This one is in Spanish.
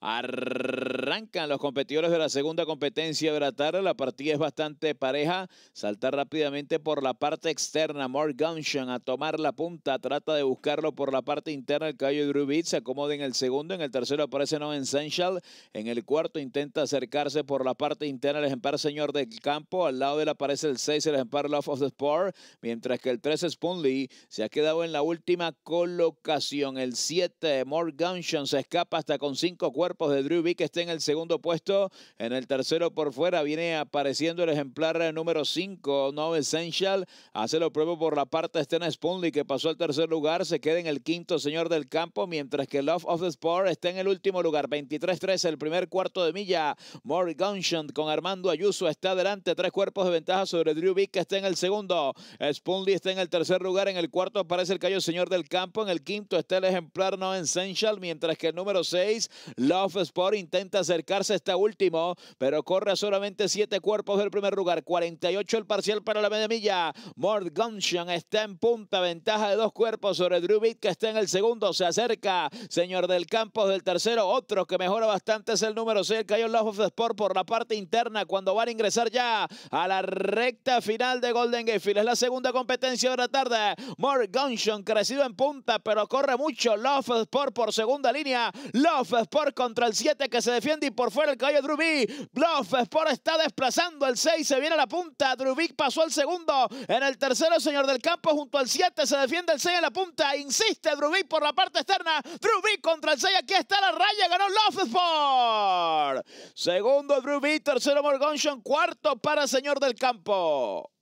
Arrancan los competidores de la segunda competencia de la tarde. La partida es bastante pareja. Salta rápidamente por la parte externa. Morgan a tomar la punta. Trata de buscarlo por la parte interna. El caballo Drew se acomoda en el segundo. En el tercero aparece No Essential. En el cuarto intenta acercarse por la parte interna el ejemplar Señor del Campo. Al lado de él aparece el 6, el ejemplar Love of the Sport. Mientras que el 3, Spoonley, se ha quedado en la última colocación. El 7, Morgan se escapa hasta con 5 cuerpos cuerpos de Drew que está en el segundo puesto. En el tercero por fuera viene apareciendo el ejemplar número 5, No Essential. Hace lo propio por la parte externa Spunley, que pasó al tercer lugar. Se queda en el quinto señor del campo, mientras que Love of the Sport está en el último lugar. 23-3, el primer cuarto de milla. Morgan con Armando Ayuso está adelante. Tres cuerpos de ventaja sobre Drew Vick, que está en el segundo. Spunley está en el tercer lugar. En el cuarto aparece el Cayo Señor del Campo. En el quinto está el ejemplar No Essential, mientras que el número 6, Love Sport intenta acercarse a este último, pero corre solamente siete cuerpos del primer lugar. 48 el parcial para la media milla. Mort está en punta, ventaja de dos cuerpos sobre Drew que está en el segundo. Se acerca, señor del campo del tercero. Otro que mejora bastante es el número 6, el Love Sport por la parte interna cuando van a ingresar ya a la recta final de Golden Gate Es la segunda competencia de la tarde. Mort crecido en punta, pero corre mucho. Love Sport por segunda línea. Love Sport contra el 7 que se defiende y por fuera el caballo Drubik. Bluff Sport está desplazando el 6, se viene a la punta. Drubik pasó al segundo. En el tercero, señor del campo, junto al 7, se defiende el 6 en la punta. Insiste Drubik por la parte externa. Drubik contra el 6, aquí está la raya, ganó Love Sport. Segundo Drubik, tercero Morgonshon, cuarto para señor del campo.